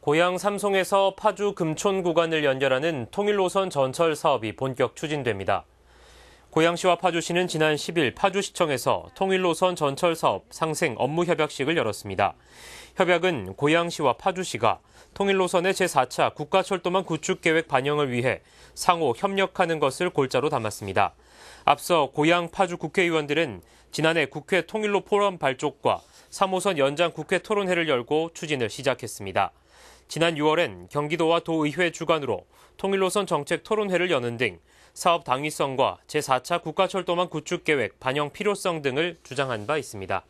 고양 삼송에서 파주 금촌 구간을 연결하는 통일노선 전철 사업이 본격 추진됩니다. 고양시와 파주시는 지난 10일 파주시청에서 통일노선 전철 사업 상생 업무 협약식을 열었습니다. 협약은 고양시와 파주시가 통일노선의 제4차 국가철도망 구축 계획 반영을 위해 상호 협력하는 것을 골자로 담았습니다. 앞서 고양 파주 국회의원들은 지난해 국회 통일로 포럼 발족과 3호선 연장 국회 토론회를 열고 추진을 시작했습니다. 지난 6월엔 경기도와 도의회 주관으로 통일노선 정책 토론회를 여는 등 사업 당위성과 제4차 국가철도망 구축 계획 반영 필요성 등을 주장한 바 있습니다.